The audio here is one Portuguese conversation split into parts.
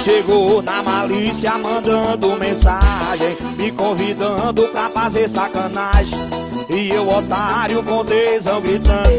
E chegou na malícia mandando mensagem Me convidando pra fazer sacanagem. E eu, otário, com tesão gritando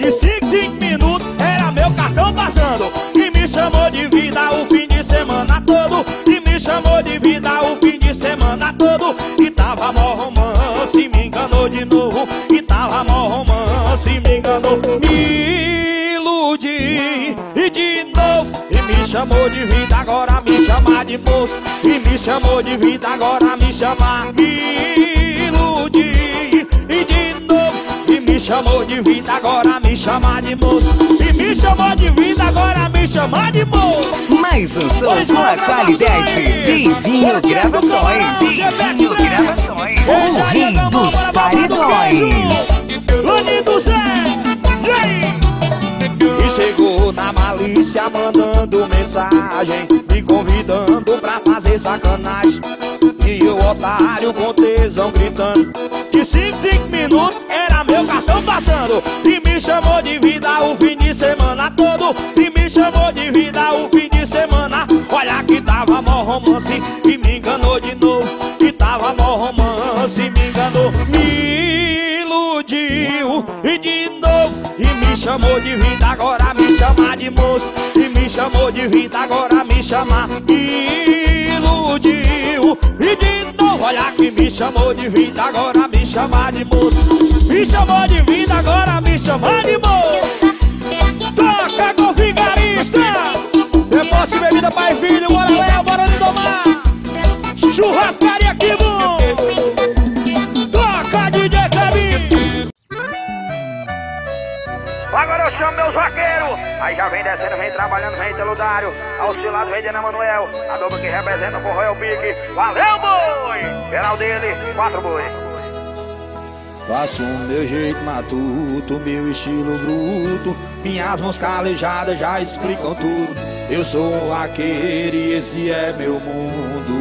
De 5 5 minutos era meu cartão passando E me chamou de vida o fim de semana todo E me chamou de vida o fim de semana todo E tava mó romance, me enganou de novo E tava mó romance, me enganou Me iludi e de novo E me chamou de vida, agora me chama de moço. E me chamou de vida, agora me chama Me iludi e de novo E me chamou de vida, agora me chama de moço. E me chamou de vida, agora me chama de moço. Mais um som com a qualidade. Divinho Gravações. Divinho Gravações. O rei dos paredões. Lani do Zé, na malícia mandando mensagem Me convidando pra fazer sacanagem. E eu otário com tesão gritando De 5, 5 minutos era meu cartão passando. E me chamou de vida o fim de semana todo. E me chamou de vida o fim de semana. Olha que tava mó romance E me enganou de novo. E tava mó romance Me enganou, me iludiu. E de novo E me chamou de vida, agora de moço E me chamou de vida, agora me chama Iludiu. E de novo, olha que me chamou de vida, agora me chama de moço. Me chamou de vida, agora me chama de moço. Toca com vigarista. Depois bebida pai e filho, bora Léo, bora Lindomar Churrascaria que Agora eu chamo meus vaqueiros. Aí já vem descendo, vem trabalhando, vem teludário. Ao seu lado vem Dena Manuel. A dupla que representa o Royal Pique. Valeu, boi! Geral dele, quatro boi. Faço o meu jeito matuto, meu estilo bruto Minhas mãos calejadas já explicam tudo Eu sou um vaqueiro e esse é meu mundo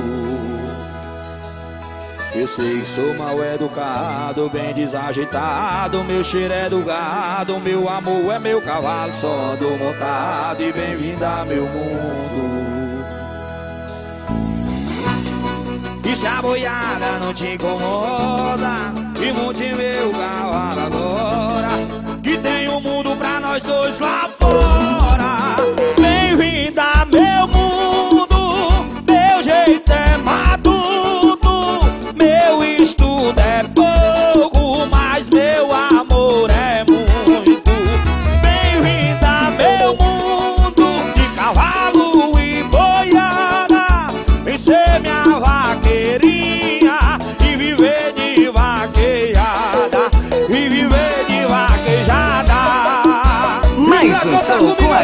Eu sei que sou mal educado, bem desajeitado Meu cheiro é do gado, meu amor é meu cavalo Só ando montado e bem-vindo a meu mundo. E se a boiada não te incomoda E monte meu cavalo agora Que tem um mundo pra nós dois lá fora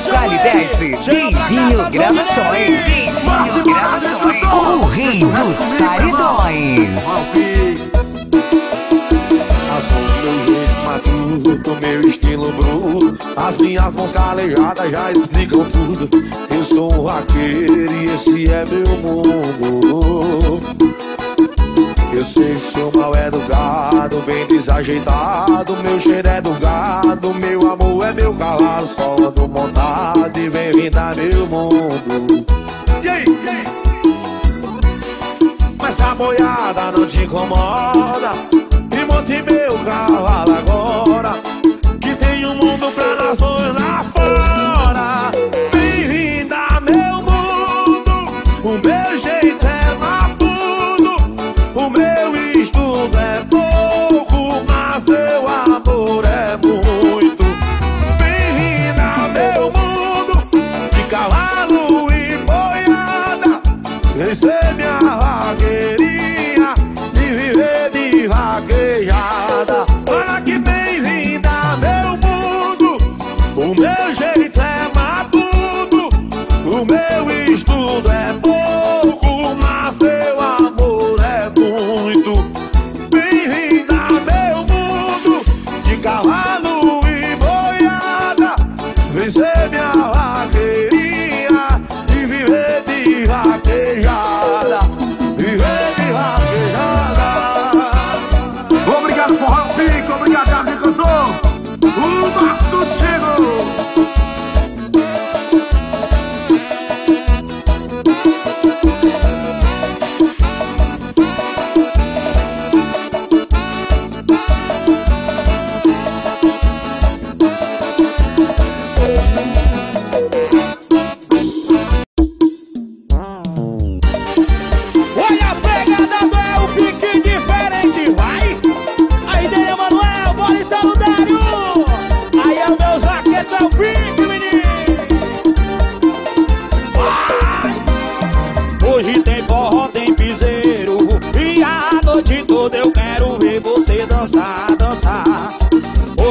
qualidade Divinho Gravações. Divinho Gravações. O rei dos paredões. O meu jeito matuto, meu estilo bruto As minhas mãos calejadas já explicam tudo Eu sou um vaqueiro e esse é meu mundo Eu sei que sou mal educado, bem desajeitado. Meu cheiro é do gado, meu amor é meu cavalo Só ando montado e bem-vindo a meu mundo. E aí, e aí? Mas a boiada não te incomoda? E monte meu cavalo agora Que tem um mundo pra nós dois lá fora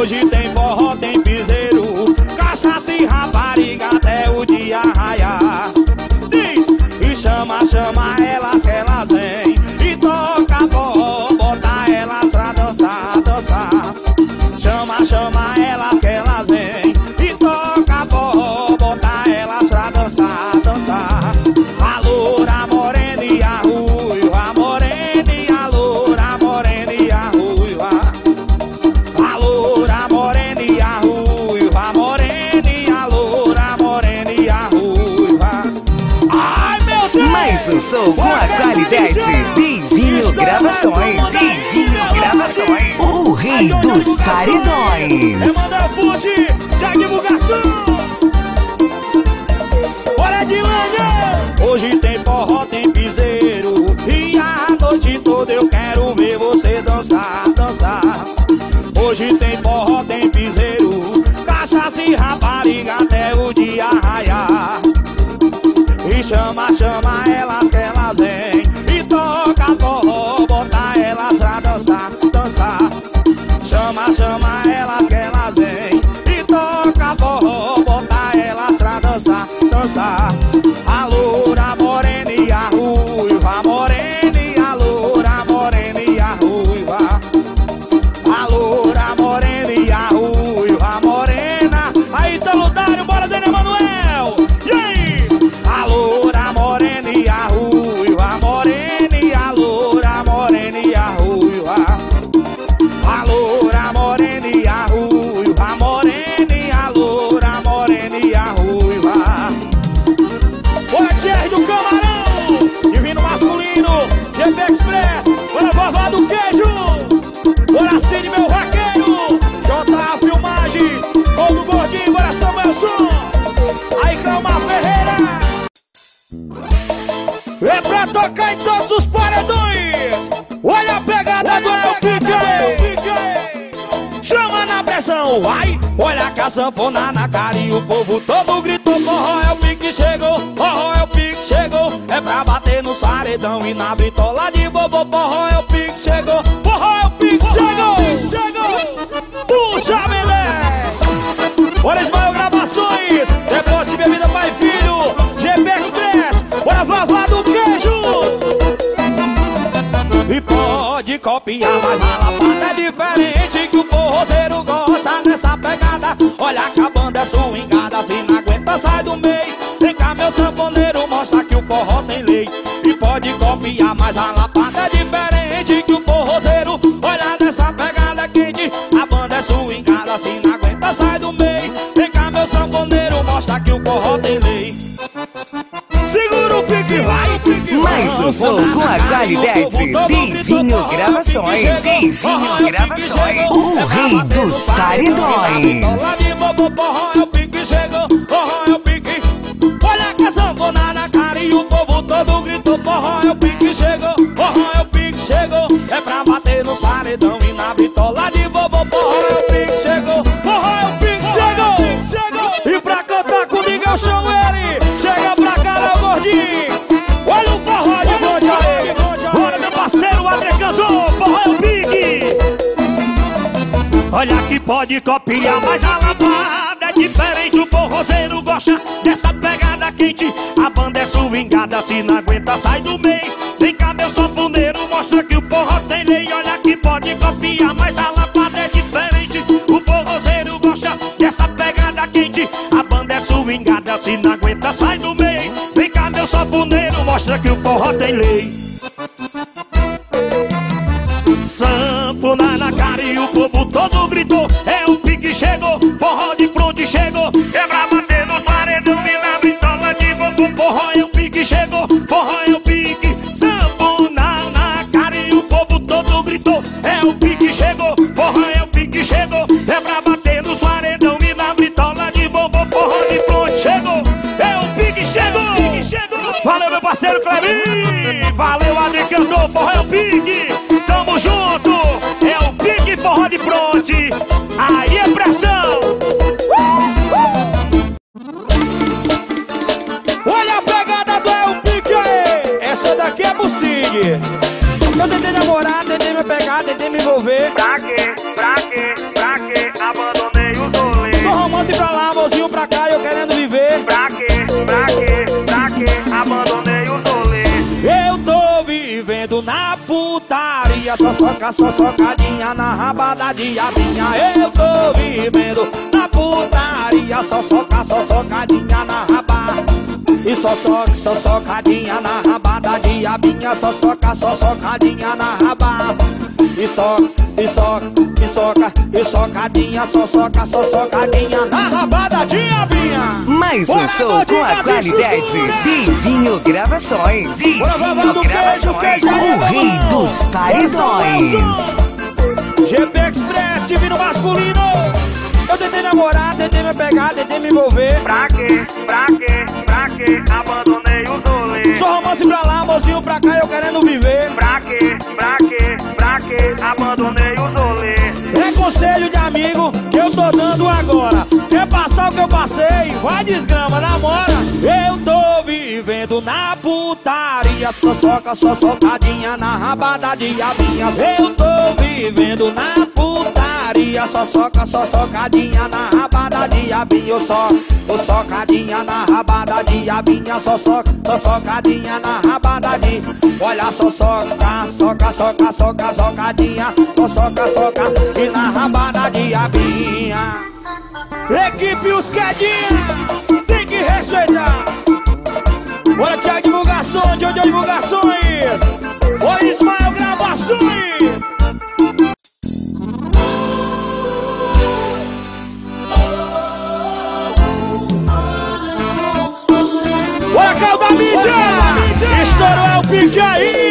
Hoje tem forró, tem piseiro, Gravações. Divinho Gravações. O rei dos paredões. É fute. Express Bora vovó do queijo Bora Cid meu vaqueiro J Filmagens do Gordinho Bora Samuelson Aí Calma Ferreira é pra tocar em todos os paredões! Olha a pegada do El Pique! Chama na pressão! Olha a sanfona na cara e o povo todo gritou Forró é o pique chegou, forró é o pique chegou É pra bater nos paredão e na bitola de bobo Forró é o pique chegou, forró é o pique chegou! Chegou! Puxa! Olha Ismael Gravações, depósito de bebida pai filho, GP Express, bora vavá do queijo! E pode copiar, mas a lapada é diferente Que o forrozeiro gosta dessa pegada swingada Se não aguenta, sai do meio Vem cá, meu sanfoneiro, mostra que o forró tem lei E pode copiar, mas a lapada é diferente Que o forrozeiro olha dessa pegada quente A banda é swingada Se não aguenta, sai do meio Vem cá, meu sanfoneiro, mostra que o forró tem lei Segura o pique, vai, Mais um som com a qualidade Divinho Gravações. Divinho Gravações. O rei dos paredões. Lá de bobo, porró é o pique, chegou, porró é o pique. Olha que a na cara e o povo todo gritou, porró é o pique, chegou, pode copiar, mas a lapada é diferente. O forrozeiro gosta dessa pegada quente. A banda é swingada, se não aguenta, sai do meio. Vem cá, meu sanfoneiro, mostra que o forró tem lei. Olha que pode copiar, mas a lapada é diferente. O forrozeiro gosta dessa pegada quente. A banda é swingada, se não aguenta, sai do meio. Vem cá, meu sanfoneiro, mostra que o forró tem lei. Sanfona na cara e o povo todo gritou. É o pique chegou, forró de fronte chegou. É pra bater no paredão e na bitola de bobo Forró é o pique chegou, forró é o pique Sanfona na cara e o povo todo gritou. É o pique chegou, forró é o pique chegou. É pra bater nos paredão e na bitola de bobo Forró de fronte chegou, é o pique chegou. Valeu meu parceiro Clebinho. Valeu Adri Cantor, forró é o pique Eu tentei namorar, tentei me pegar, tentei me envolver. Pra quê? Pra quê? Pra quê? Abandonei o dolê. Só é romance pra lá, mozinho pra cá, eu querendo viver. Pra quê? Pra quê? Pra quê? Abandonei o dolê. Eu tô vivendo na putaria, só soca, só socadinha na rabada de abinha. Eu tô vivendo na putaria, só soca, só socadinha na rabada rabada de abinha, só soca, só socadinha na rabada. E soca, e soca, e soca, e socadinha, só soca, só socadinha na rabada de abinha. Mais um show com a qualidade Divinho Gravações. Divinho Gravações, o rei dos paredões. GP Express, time no masculino. Eu tentei namorar, tentei me pegar, tentei me envolver. Pra quê? Pra quê? Pra quê? Abandonei os rolês. Só romance pra lá, mozinho pra cá, eu querendo viver. Pra quê? Pra quê? Pra quê? Abandonei os rolês. É conselho de que eu tô dando agora. Quer passar o que eu passei? Vai desgrama, namora. Eu tô vivendo na putaria. Só soca, só socadinha na rabada de abinha. Eu tô vivendo na putaria. Só soca, só socadinha na rabada de abinha. Eu só, eu socadinha na rabada de abinha. Soca, só socadinha na rabada de. Olha só, soca, soca, soca, soca, socadinha. Só soca, soca e na rabada de abinha. Equipe os quedinha, tem que respeitar. Bora, Tiago Divulgações, Jojo Divulgações. Oi, Ismael Gravações. Bora, Cal da mídia. Estourou o pique aí,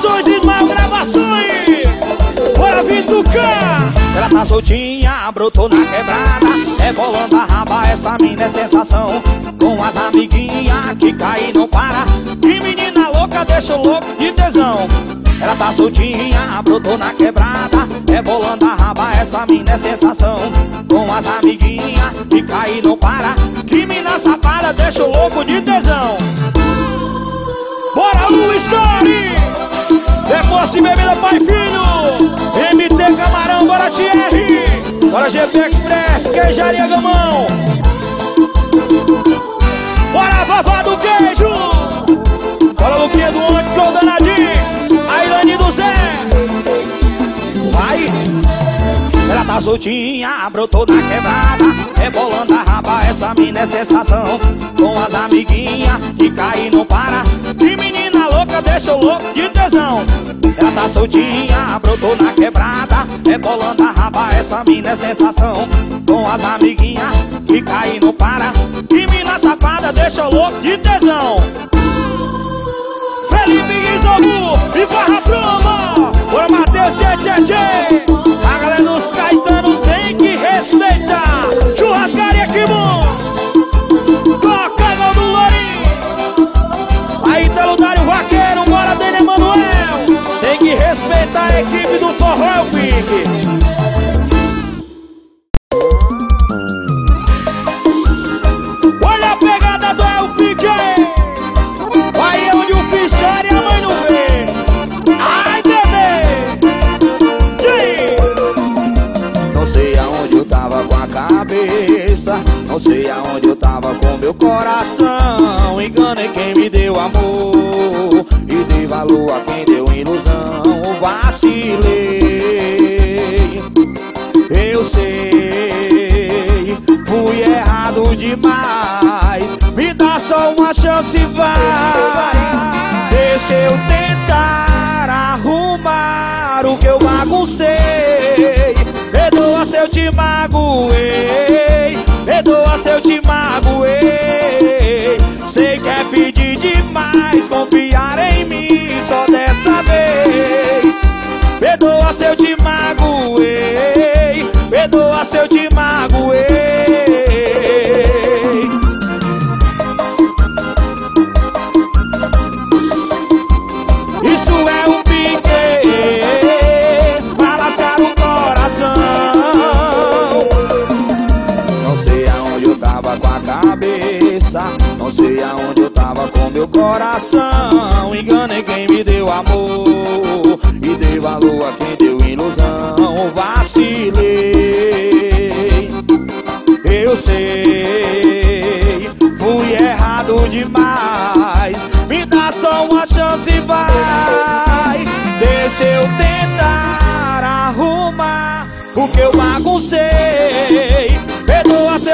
Jojo Divulgações, Ismael Gravações. Bora, Vitucar. Ela tá soltinha, brotou na quebrada. Rebolando a raba, essa mina é sensação. Com as amiguinhas que cai e não para Que menina louca, deixa o louco de tesão. Ela tá soltinha, brotou na quebrada. Rebolando a raba, essa mina é sensação. Com as amiguinhas que e não para Que mina safada, deixa o louco de tesão. Bora, Lu Story! Depois se bebida pai filho. MT Camarão, bora TR Bora GP Express, queijaria gamão. Bora Vavá do queijo. Bora Luquinha do Onde que é o danadinho. A Ilane do Zé. Vai. Ela tá soltinha, brotou na quebrada. Rebolando a raba, essa mina é sensação. Com as amiguinhas que cai não para Que menina deixa o louco de tesão. Ela tá soltinha, brotou na quebrada. Rebolando a raba, essa mina é sensação. Com as amiguinhas que cai e não para. Que mina safada, deixa o louco de tesão. Felipe Guizogu e Barra Broma Bora Matheus, tchê, tchê, tchê. A galera dos Caetano Olha a pegada do El Pique Aí é onde o filho chora e a mãe não vê. Ai, bebê? Não sei aonde eu tava com a cabeça. Não sei aonde eu tava com meu coração. Enganei quem me deu amor. E dei valor a quem deu ilusão. Vacilei Fui errado demais. Me dá só uma chance, vai. Deixa eu tentar arrumar o que eu baguncei. Perdoa se eu te magoei. Perdoa se eu te magoei. Sei que é pedir demais Confiar em mim só dessa vez. Perdoa se eu te magoei. Perdoa se eu te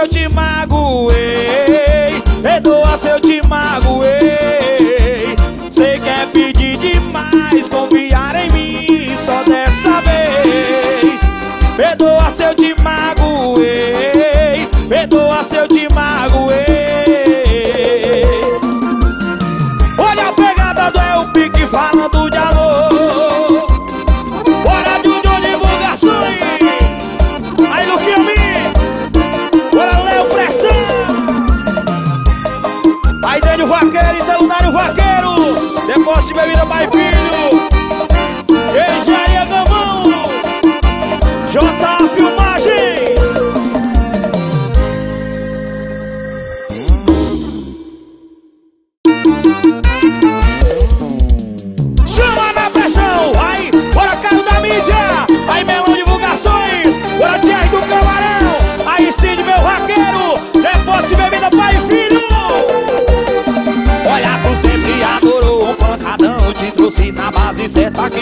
eu te magoei. Perdoa se eu te magoei. Sei que é pedir demais Confiar em mim só dessa vez. Perdoa se eu te magoei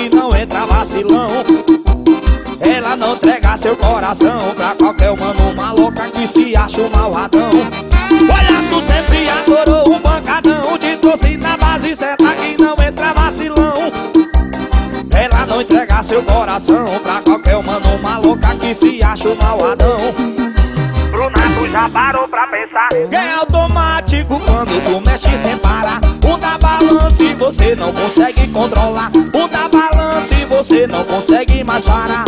que não entra vacilão. Ela não entrega seu coração pra qualquer mano maloca que se acha um malvadão. Olha, tu sempre adorou um pancadão, te trouxe na base certa que não entra vacilão. Ela não entrega seu coração pra qualquer mano maluca que se acha um malvadão. Brunato já parou pra pensar. É automático quando tu mexe sem parar. O da balance você não consegue controlar. O da você não consegue mais parar.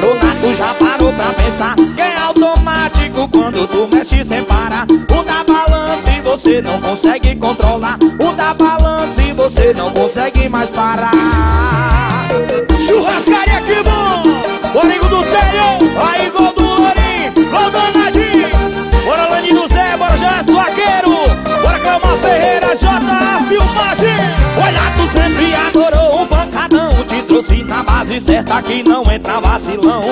Brunato já parou pra pensar. Que é automático quando tu mexe sem parar. O da balance você não consegue controlar. O da balance você não consegue mais parar. Churrascaria que bom! O amigo do Telho, aí gol do Lourinho, gol danadinho. Bora Lani do Zé, bora Jéssico Vaqueiro, bora Cleomar Ferreira, J Filmagem. Olha, tu sempre trouxe na base certa que não entra vacilão.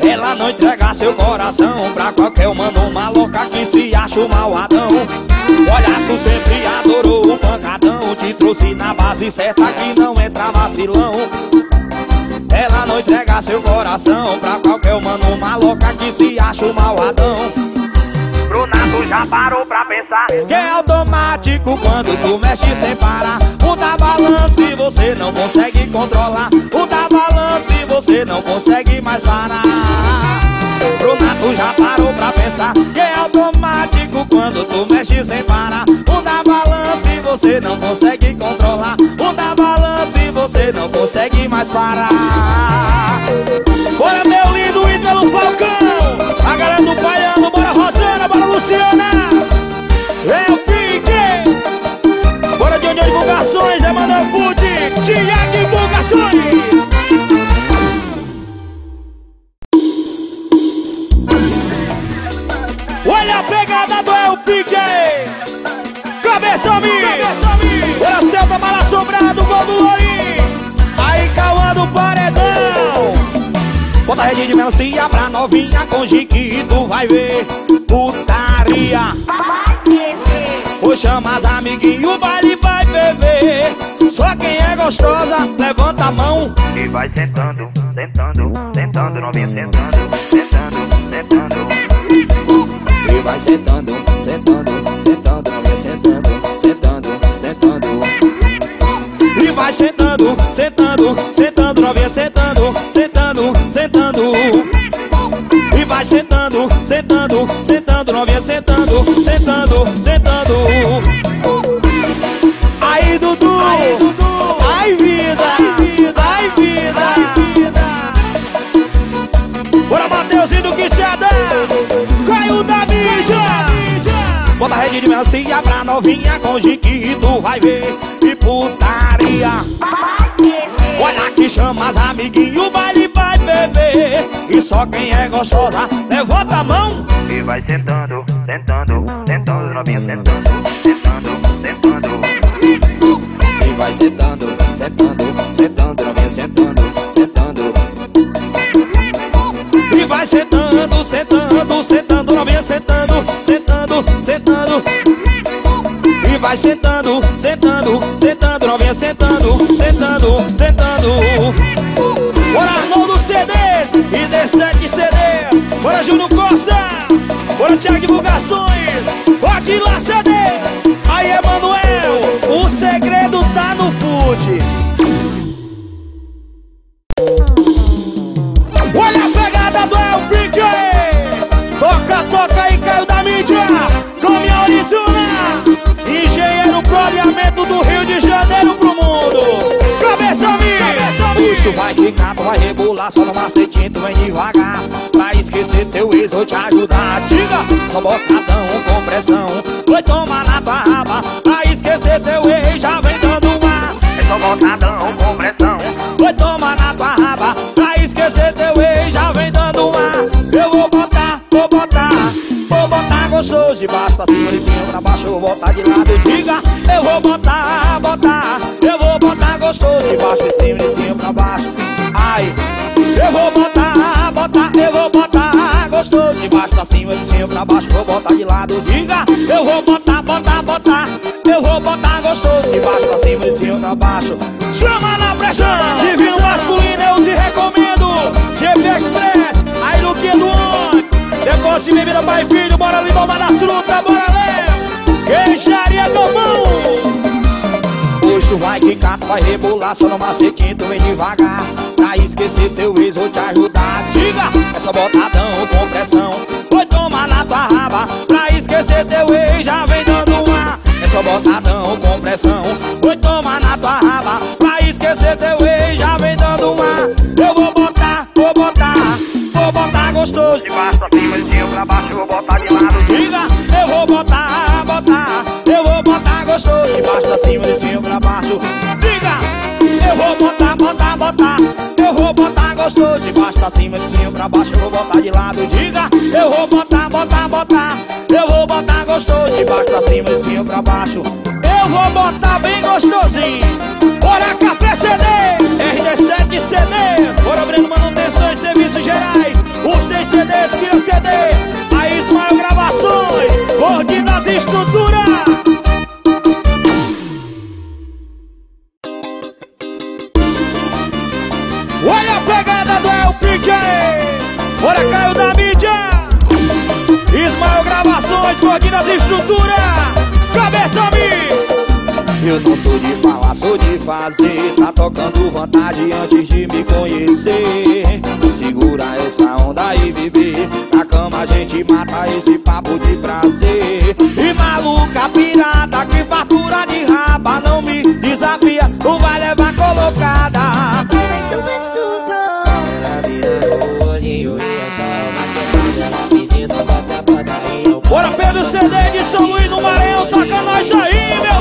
Ela não entrega seu coração pra qualquer mano maluca que se acha um malvadão. Olha, tu sempre adorou o pancadão, te trouxe na base certa que não entra vacilão. Ela não entrega seu coração pra qualquer mano maluca que se acha um malvadão. Já parou pra pensar. Que é automático quando tu mexe sem parar. O da balance você não consegue controlar. O da balance você não consegue mais parar. Brunato já parou pra pensar. Que é automático quando tu mexe sem parar. O da balance você não consegue controlar. O da balance você não consegue mais parar. Emanuel Food, Tiago Divulgações. Olha a pegada do El Pique. Cabeça minha. Bora Celta, mal assombrado, gol do Lourinho. Aí Cauã do Paredão. Bota a rede de melancia pra novinha com jiquito, vai ver putaria. Ou chama as amiguinhos, o baile vai beber. Só quem é gostosa, levanta a mão. E vai sentando, sentando, sentando, novinha sentando, sentando, sentando. E vai sentando, sentando, sentando, novinha sentando, sentando, sentando. E vai sentando, sentando, sentando, novinha sentando, sentando, sentando. E vai sentando, sentando, sentando, novinha sentando, sentando, sentando. Aí Dudu, aí Dudu, ai vida, ai vida, ai vida. Bora Mateuzinho do Quixada, caiu da mídia. Bota a rede de melancia pra novinha com jiquito, vai ver que putaria. Olha que chama as amiguinhos, o baile vai beber. E só quem é gostosa, levanta a mão. E vai sentando, sentando, sentando, novinha sentando, vai sentando, sentando, sentando, novinha sentando, sentando. E vai sentando, sentando, sentando, novinha sentando, sentando, sentando. vai sentando, sentando, sentando, novinha sentando, sentando, sentando. Bora Arnaldo CDs e D7 CD. Bora Júnior Costa. Bora Tiago Divulgações. Pode ir lá CD. Só no macetinho, vem devagar. Pra esquecer teu ex, vou te ajudar. Diga, só botadão com pressão. Foi tomar na tua raba. Pra esquecer teu ex, já vem dando uma. É só botadão com pressão. Foi tomar na tua raba Pra esquecer teu ex já vem dando uma Eu vou botar, vou botar Vou botar gostoso de baixo pra cima, de cima pra baixo vou botar de lado, diga Eu vou botar, botar Eu vou botar gostoso de baixo, botar, Eu vou botar gostoso de baixo pra cima, de cima pra baixo Vou botar de lado, diga Eu vou botar, botar, botar Eu vou botar gostoso de baixo pra cima, de cima pra baixo. Chama na pressão Divino masculino eu te recomendo GP Express, aí no que do on Negócio de bebida pai e filho Bora tomar na fruta, bora Léo Queijaria Gomão Hoje tu vai quicar, tu vai rebolar Só no macetinho, tu vem devagar. Pra esquecer teu ex, vou te ajudar É só botadão com pressão. Foi tomar na tua raba Pra esquecer teu ex, já vem dando uma É só botadão com pressão. Foi tomar na tua raba Pra esquecer teu ex, já vem dando uma Eu vou botar, vou botar Vou botar gostoso. De baixo pra cima, de cima pra baixo, vou botar de lado. Diga, eu vou botar, botar Eu vou botar gostoso. De baixo pra cima, de cima pra baixo vou botar, botar, botar. Eu vou botar gostoso De baixo pra cima, de cima pra baixo. Eu vou botar bem gostosinho tocando vontade antes de me conhecer. Segura essa onda e viver Na cama a gente mata esse papo de prazer. E maluca pirada que fartura de raba Não me desafia, tu vai levar colocada. Mas não é suco Ela virando o olhinho e é só uma sentada Ela pedindo bota, bota aí eu Bora Pedro CD de São Luís no Maranhão Toca nós aí, Melode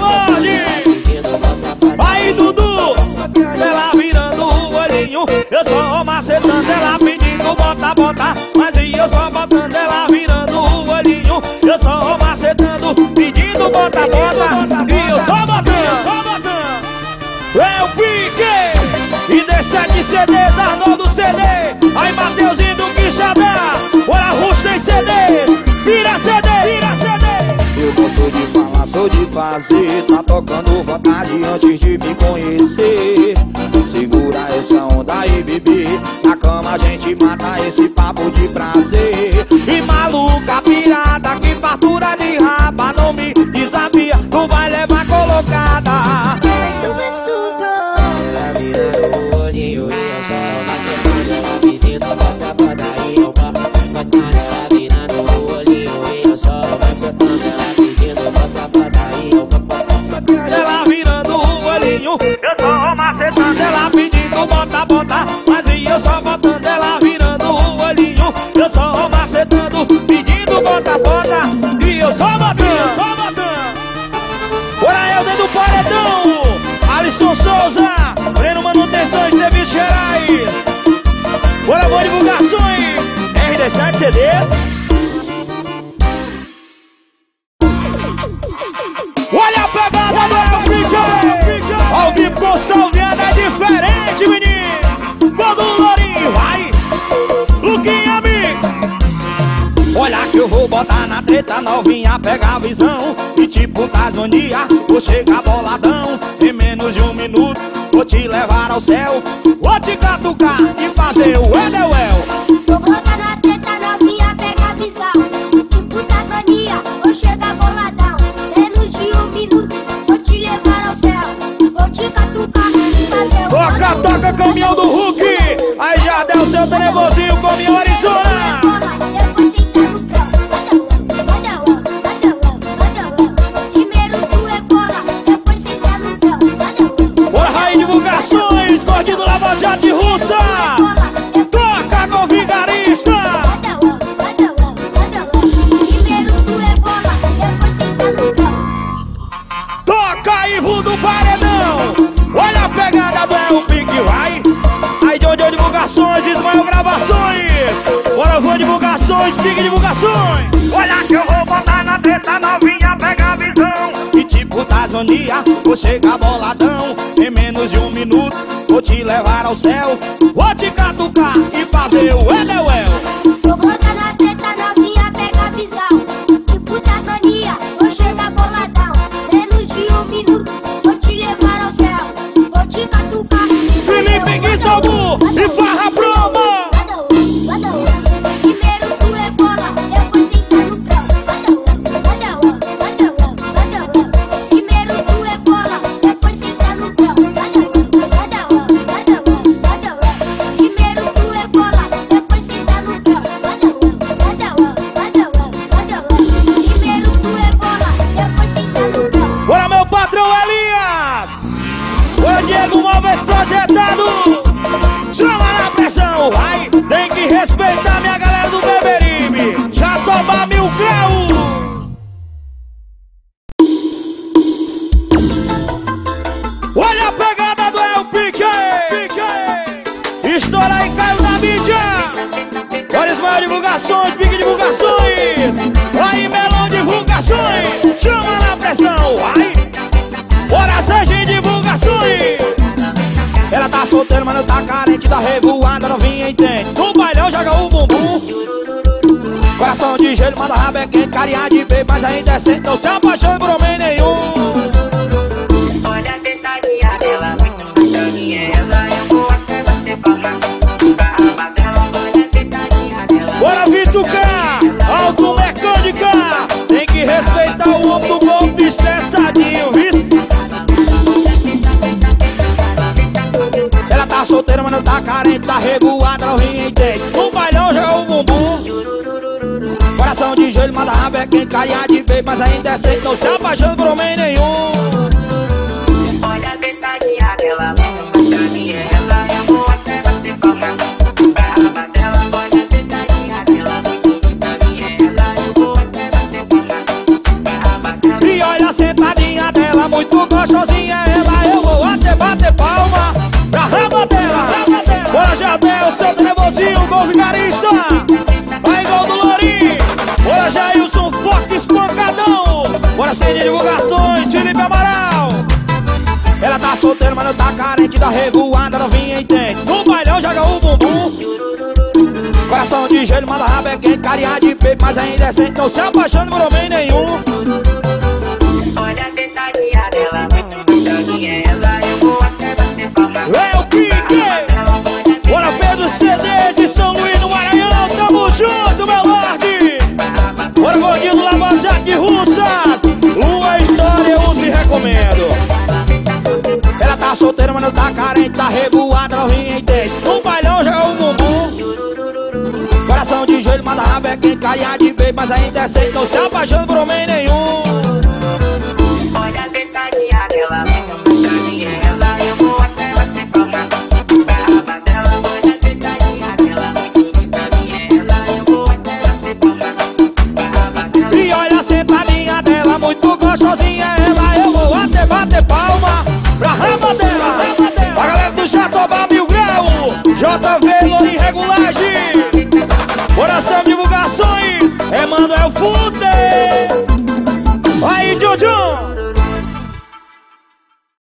bota, bota Mas e eu só botando, ela virando o olhinho. Eu só macetando, pedindo bota, bota E eu só botando, só botando É o pique E D7 CDs, Arnaldo CD Aí Mateuzinho do Quixadá Bora Russo tem CDs Tira CD, tira CD eu não sou de de fazer. Tá tocando vontade antes de me conhecer. Segura essa onda e beber Na cama a gente mata esse papo de prazer. E maluca pirada que fartura de raba Não me desafia, tu vai levar colocada. Mas não é Ela virando o olhinho e sentada Ela pedindo bota, bota aí eu boto Botando ela virando o olhinho e só uma sentada só macetando, pedindo bota, bota E eu só botando, só botando. Bora eu dentro do paredão. Alisson Souza botar na treta novinha, pega a visão. E tipo Tasmania, vou chegar boladão. Em menos de um minuto, vou te levar ao céu. Vou te catucar e fazer o Edewell Chegar boladão Em menos de um minuto, vou te levar ao céu. Vou te catucar e fazer o Gelo, manda rabo quente Carinha de bebê, mas ainda é sente Não se apaixona por homem nenhum. Olha a tentadinha dela, muito ela até palma Barra dela, olha a tentadinha dela. Bora Vitucar, automecânica Tem que respeitar o homem do golpe estressadinho, vice. Ela tá solteira, mas não tá carente Tá entende No bailão joga o bumbum Coração de joelho, manda rabo é quente Carinha de bebê, mas ainda é sente Não se apaixona por homem nenhum. Olha a tentadinha dela, ela Eu vou até bater palma. Barra dela, olha a tentadinha dela Muito bacaninha ela Eu vou até bater palma. Dela. E olha a sentadinha dela, muito gostosinha tá solteira, mas não tá carente da revoada Novinha entende, no bailão joga o bumbum. Coração de gelo, manda rabo é quente Carinha de peito, mas ainda é sente Não se apaixona por homem nenhum tá carente, tá revoada, novinha entende. No bailão joga o bumbum. Coração de joelho, manda rabo é quente, carinha de bebê, mas ainda é seco, não se apaixona por homem